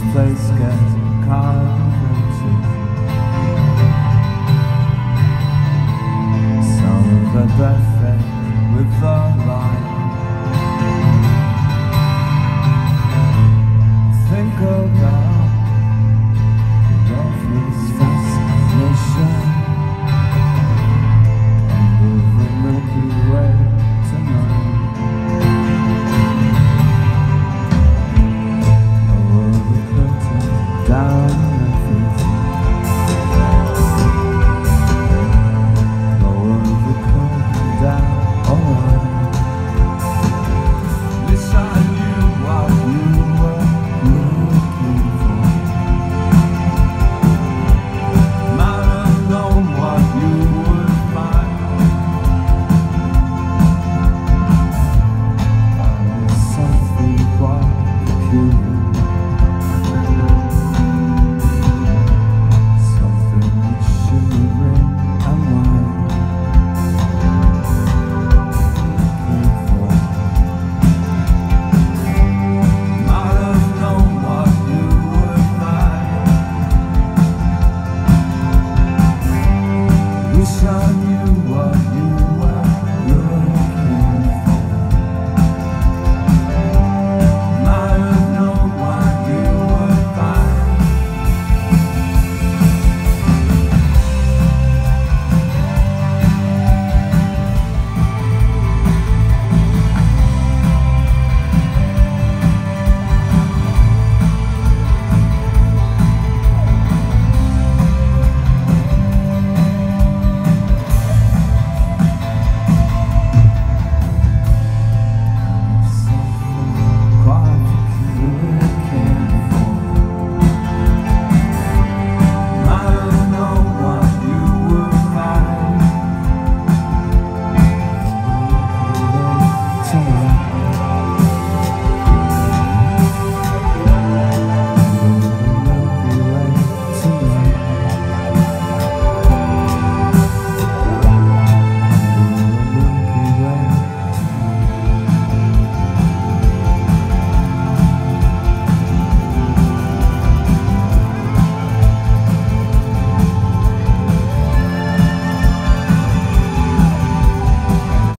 this place gets cold.